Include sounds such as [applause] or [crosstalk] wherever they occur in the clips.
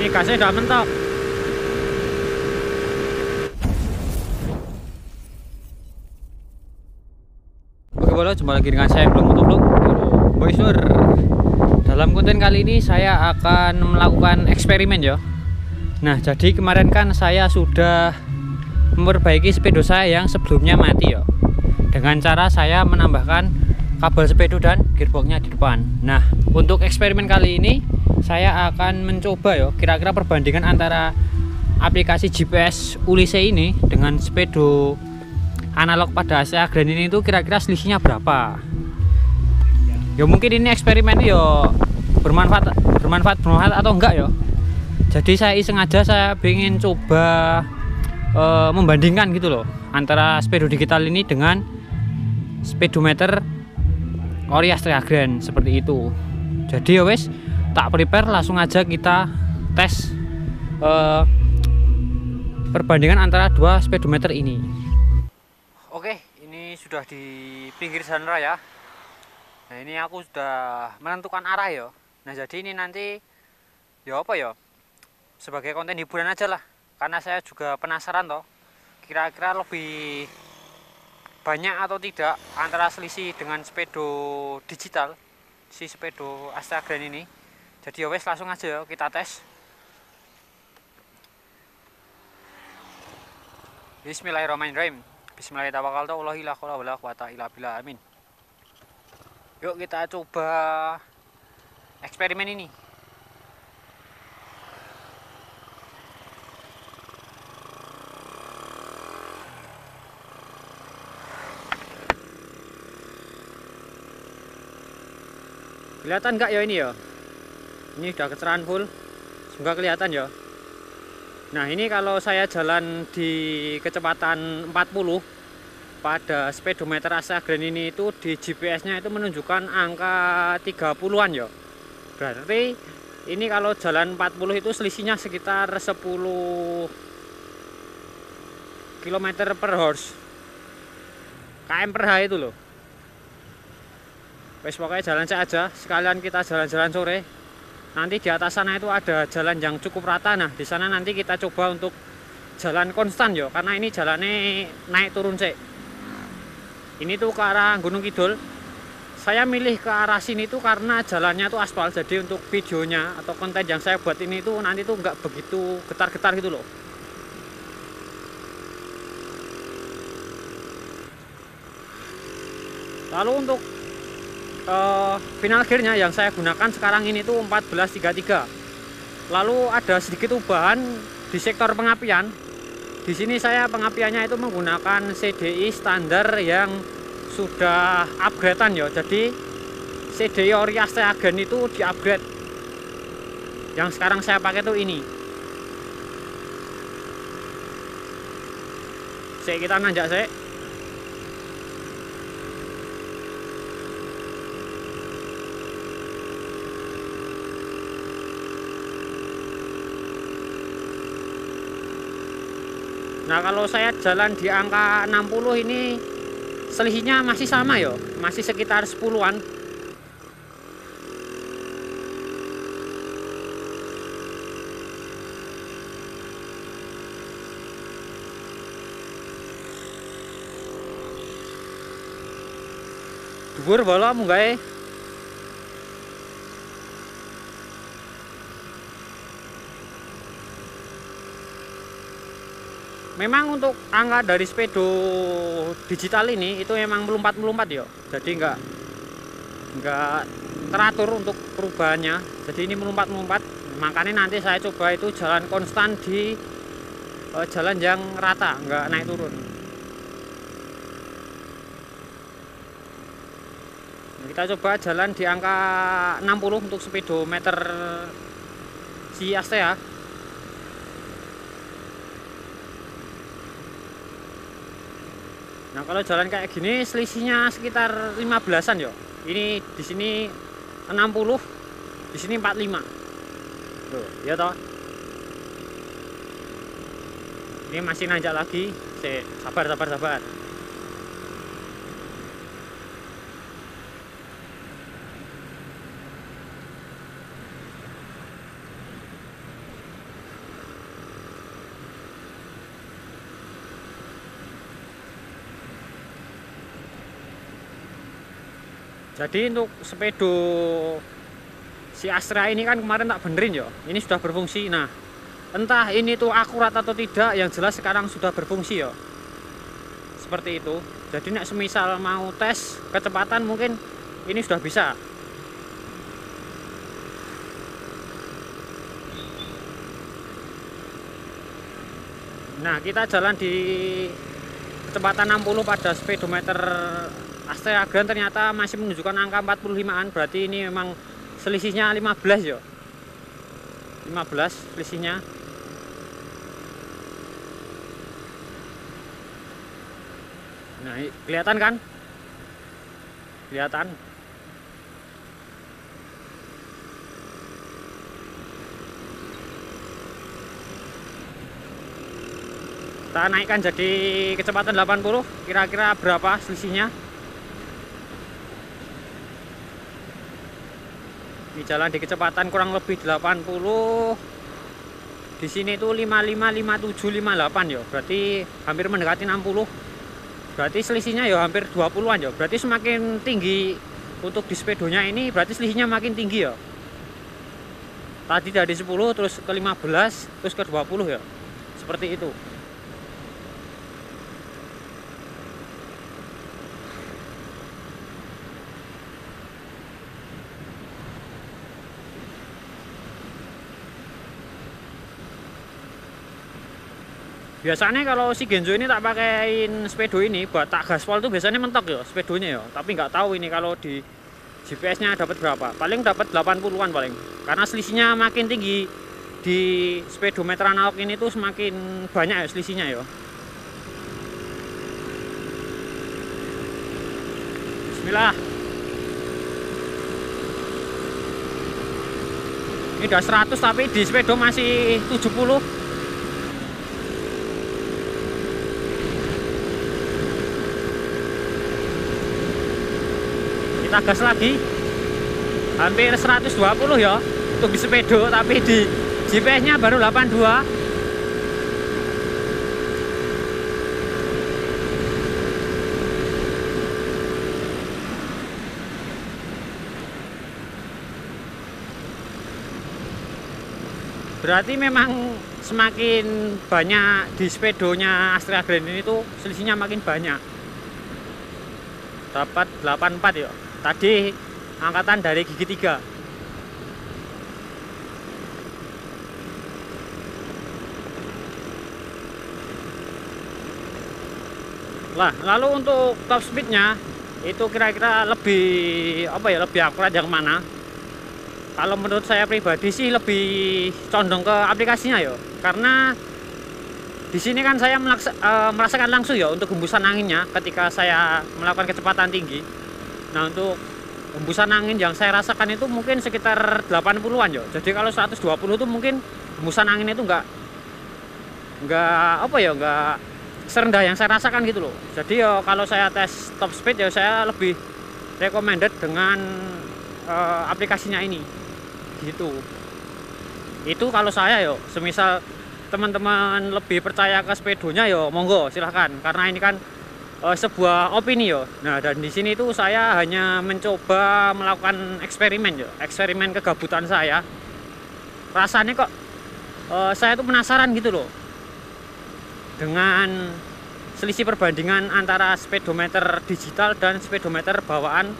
Ini gasnya udah mentok. Oke bolo, jumpa lagi dengan saya Belum Motovlog Boys Nur Dalam konten kali ini saya akan melakukan eksperimen ya Nah jadi kemarin kan saya sudah memperbaiki sepeda saya yang sebelumnya mati ya Dengan cara saya menambahkan kabel sepeda dan gearboxnya di depan. Nah untuk eksperimen kali ini saya akan mencoba ya kira-kira perbandingan antara aplikasi GPS Ulise ini dengan sepeda analog pada AC Grand ini itu kira-kira selisihnya berapa? Ya mungkin ini eksperimen ya bermanfaat bermanfaat bermanfaat atau enggak ya jadi saya iseng aja saya ingin coba e, membandingkan gitu loh antara speedo digital ini dengan speedometer ori Astrea Grand seperti itu. Jadi ya wes tak prepare langsung aja kita tes e, perbandingan antara dua speedometer ini Oke, ini sudah di pinggir jalan raya. Nah, ini aku sudah menentukan arah ya. Nah, jadi ini nanti ya apa ya? Sebagai konten hiburan aja lah. Karena saya juga penasaran toh. Kira-kira lebih banyak atau tidak antara selisih dengan sepedo digital si sepedo Astagram ini. Jadi ya wes langsung aja ya kita tes. Bismillahirrahmanirrahim. Bismillahirrahmanirrahim. Amin. Yuk kita coba eksperimen ini. Kelihatan nggak ya ini ya? Ini udah kecerahan full. Semoga kelihatan ya. Nah ini kalau saya jalan di kecepatan 40 pada speedometer Asagram ini itu di GPS nya itu menunjukkan angka 30an ya. Berarti ini kalau jalan 40 itu selisihnya sekitar 10 km per horse. Km per H itu loh. Wes pokoknya jalan saya aja sekalian kita jalan-jalan sore nanti di atas sana itu ada jalan yang cukup rata. Nah di sana nanti kita coba untuk jalan konstan yo. Karena ini jalannya naik turun sih ini tuh ke arah Gunung Kidul. Saya milih ke arah sini tuh karena jalannya tuh aspal. Jadi untuk videonya atau konten yang saya buat ini tuh nanti tuh nggak begitu getar-getar gitu loh. Lalu untuk uh, final gearnya yang saya gunakan sekarang ini tuh 1433 lalu ada sedikit ubahan di sektor pengapian. Di sini saya pengapiannya itu menggunakan CDI standar yang sudah upgradean ya. Jadi CDI ori Agen itu di upgrade yang sekarang saya pakai tuh ini. Saya kita nanjak saya Nah kalau saya jalan di angka 60 ini selisihnya masih sama ya, masih sekitar 10-an. Dhuwur bola munggah memang untuk angka dari sepedo digital ini itu memang melompat-melompat ya jadi enggak enggak teratur untuk perubahannya. Jadi ini melompat-melompat makanya nanti saya coba itu jalan konstan di uh, jalan yang rata enggak naik turun. Kita coba jalan di angka 60 untuk speedometer si Astea Nah kalau jalan kayak gini selisihnya sekitar 15an ya. Ini di sini 60, di sini 45. Tuh, ya toh. Ini masih nanjak lagi. Se sabar sabar sabar. Jadi untuk sepedo si Astra ini kan kemarin tak benerin ya ini sudah berfungsi. Nah entah ini tuh akurat atau tidak yang jelas sekarang sudah berfungsi ya seperti itu. Jadi nek semisal mau tes kecepatan mungkin ini sudah bisa. Nah kita jalan di kecepatan 60 pada speedometer Astrea Grand ternyata masih menunjukkan angka 45an berarti ini memang selisihnya 15 ya 15 selisihnya. Nah kelihatan kan? Kelihatan. Kita naikkan jadi kecepatan 80 kira-kira berapa selisihnya ini jalan di kecepatan kurang lebih 80 di sini itu 55 57 58 ya berarti hampir mendekati 60 berarti selisihnya ya hampir 20-an ya berarti semakin tinggi untuk di sepedonya ini berarti selisihnya makin tinggi ya tadi dari 10 terus ke 15 terus ke 20 ya seperti itu biasanya kalau si Genzo ini tak pakaiin sepedo ini buat tak gaspol tuh biasanya mentok ya sepedonya ya tapi nggak tahu ini kalau di GPS nya dapat berapa. Paling dapat 80an paling. Karena selisihnya makin tinggi di speedometer analog ini tuh semakin banyak ya selisihnya ya Bismillah. Ini udah 100 tapi di sepedo masih 70 kita gas lagi. Hampir 120 ya untuk di sepedo tapi di GPS nya baru 82 berarti memang semakin banyak di sepedonya Astra Grand ini tuh selisihnya makin banyak. Dapat 84 ya tadi angkatan dari gigi tiga. Lah lalu untuk top speednya itu kira-kira lebih apa ya lebih akurat yang mana? Kalau menurut saya pribadi sih lebih condong ke aplikasinya ya karena di sini kan saya eh, merasakan langsung ya untuk hembusan anginnya ketika saya melakukan kecepatan tinggi Nah untuk hembusan angin yang saya rasakan itu mungkin sekitar 80-an ya. Jadi kalau 120 itu mungkin hembusan angin itu enggak enggak apa ya enggak serendah yang saya rasakan gitu loh. Jadi ya kalau saya tes top speed ya saya lebih recommended dengan uh, aplikasinya ini. Gitu. Itu kalau saya yo, semisal teman-teman lebih percaya ke sepedonya yo monggo silahkan karena ini kan uh, sebuah opini yo. Nah dan di sini tuh saya hanya mencoba melakukan eksperimen yo, eksperimen kegabutan saya. Rasanya kok uh, saya tuh penasaran gitu loh dengan selisih perbandingan antara speedometer digital dan speedometer bawaan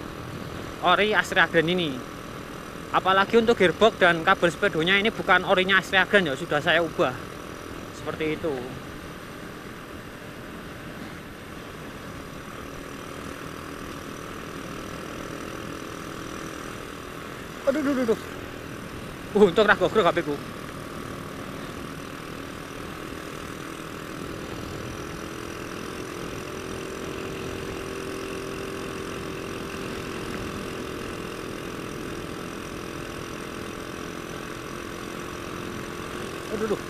ori Astrea Grand ini. Apalagi untuk gearbox dan kabel speedonya ini bukan orinya Astrea Grand ya, sudah saya ubah. Seperti itu. Aduh, aduh, aduh. Uh, untung ra gogro HP ku. Aduh, aduh.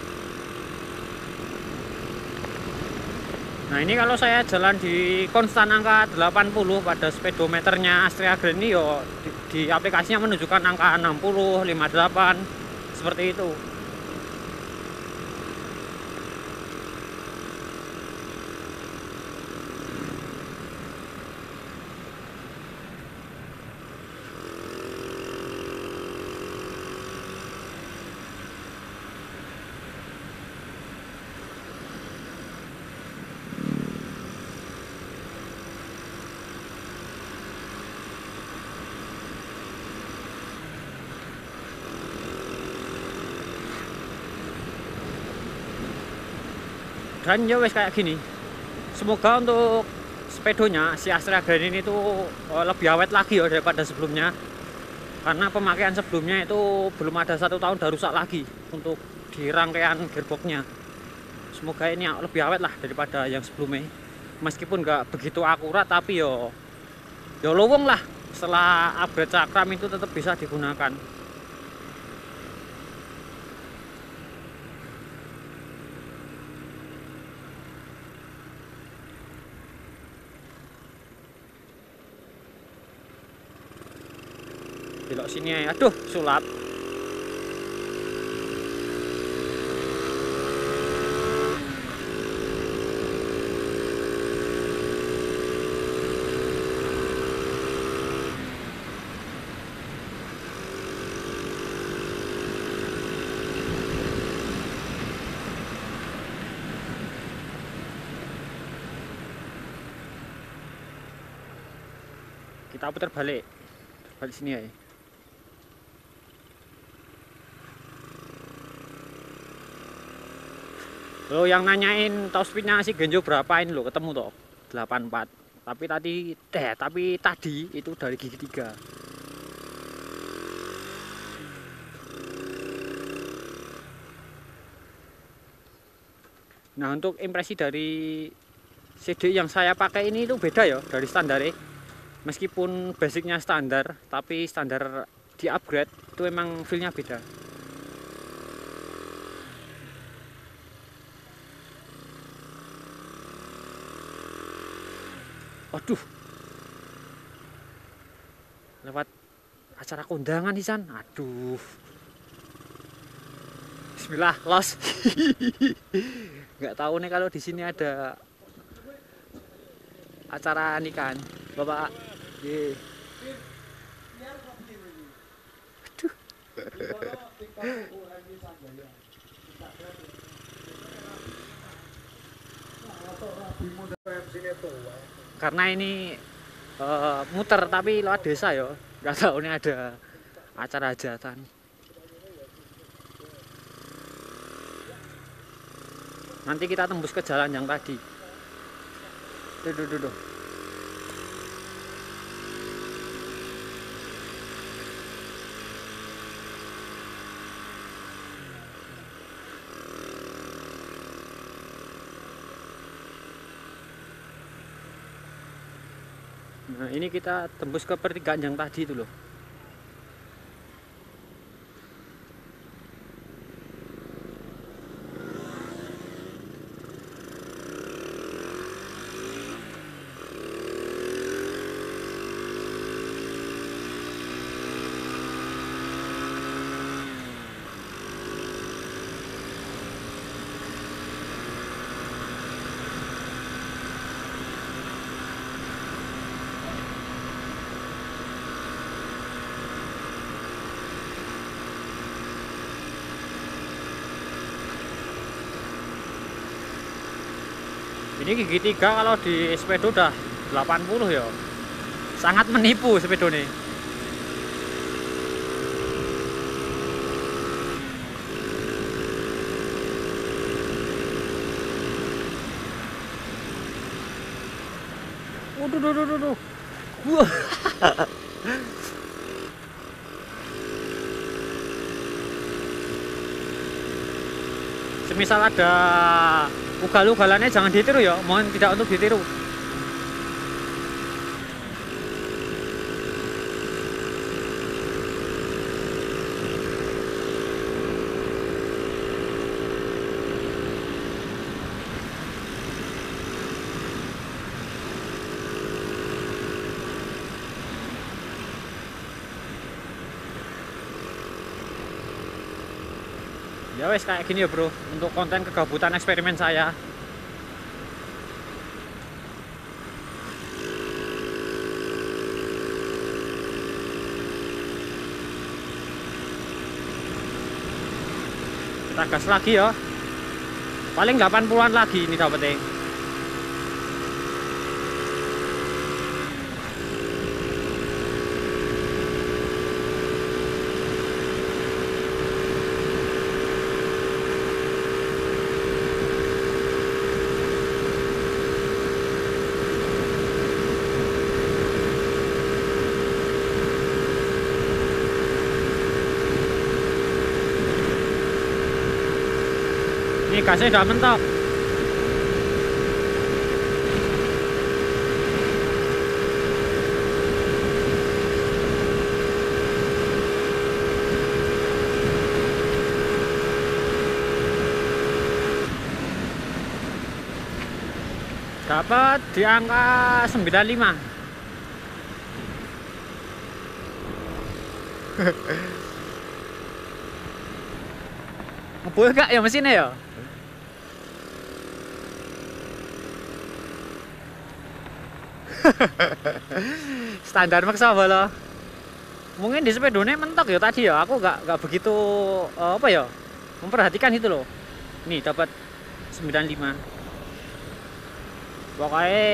Nah ini kalau saya jalan di konstan angka 80 pada speedometernya Astrea Grand ini yo di, aplikasinya menunjukkan angka 60, 58 seperti itu. Dan ya wes kayak gini. Semoga untuk sepedonya si Astrea Grand ini tuh eh, lebih awet lagi ya daripada sebelumnya. Karena pemakaian sebelumnya itu belum ada satu tahun udah rusak lagi untuk di rangkaian gearboxnya. Semoga ini lebih awet lah daripada yang sebelumnya. Meskipun nggak begitu akurat tapi yo yo lowong lah. Setelah upgrade cakram itu tetap bisa digunakan sini aduh sulap. Kita putar balik. Balik sini ya Lo yang nanyain top speednya si Genjo berapa ini lo ketemu toh 84 tapi tadi eh tapi tadi itu dari gigi 3 nah untuk impresi dari CD yang saya pakai ini itu beda ya dari standar ya meskipun basicnya standar tapi standar di upgrade itu memang feelnya beda Waduh. Lewat acara kondangan di sana. Aduh. Bismillah, los. [laughs] Nggak tahu nih kalau di sini ada acara nikahan. Bapak. Ye. Aduh. Karena ini uh, muter tapi lewat desa ya. Nggak tahu ini ada acara hajatan. Nanti kita tembus ke jalan yang tadi. Duh, duh, duh, duh. Nah ini kita tembus ke pertigaan yang tadi itu loh. Ini gigi tiga kalau di sepeda udah 80 ya. Sangat menipu sepeda ini. Waduh, duh, duh, duh, duh. [laughs] Semisal ada ugal-ugalannya jangan ditiru ya. Mohon tidak untuk ditiru ya wes kayak gini ya bro. Untuk konten kegabutan eksperimen saya. Kita gas lagi ya. Paling 80an lagi ini dapetnya ini gasnya udah mentok dapat di angka 95 Ngebul gak ya mesinnya ya? [laughs] Standar maksa lo? Mungkin di sepedone mentok ya tadi ya. Aku gak gak begitu uh, apa ya? Memperhatikan itu loh. Nih dapat 95. Pokoknya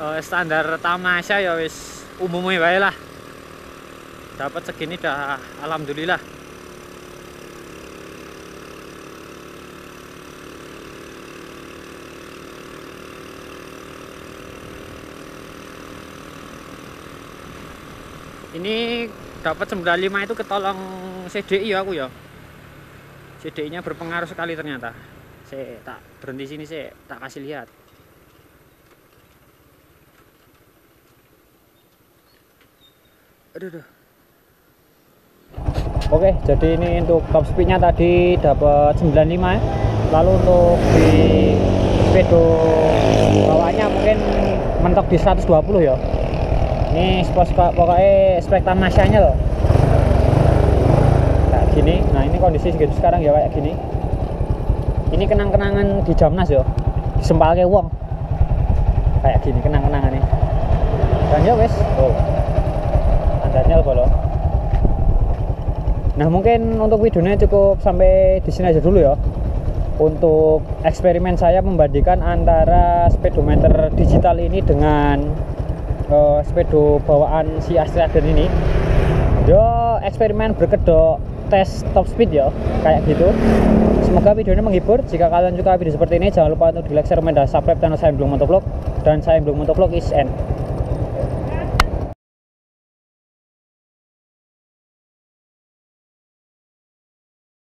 uh, standar tamasya ya wis umumnya baik lah. Dapat segini dah alhamdulillah. Ini dapat 95 itu ketolong CDI ya aku ya. CDI nya berpengaruh sekali ternyata. Saya tak berhenti sini saya tak kasih lihat. Aduh, aduh. Oke, jadi ini untuk top speednya tadi dapat 95 ya. Lalu untuk di speedo bawahnya mungkin mentok di 120 ya ini pokoknya spekta masyanya loh. Kayak gini. Nah ini kondisi segitu sekarang ya kayak gini. Ini kenang-kenangan di Jamnas ya. Disempal ke uang kayak gini kenang-kenangan nih dan ya wes oh. Andanya kalau nah mungkin untuk videonya cukup sampai di sini aja dulu ya. Untuk eksperimen saya membandingkan antara speedometer digital ini dengan uh, sepeda bawaan si Astrid Aden ini. Yo eksperimen berkedok tes top speed ya kayak gitu. Semoga video ini menghibur. Jika kalian suka video seperti ini jangan lupa untuk di like, share, dan subscribe channel saya belum motovlog. Dan saya belum motovlog is end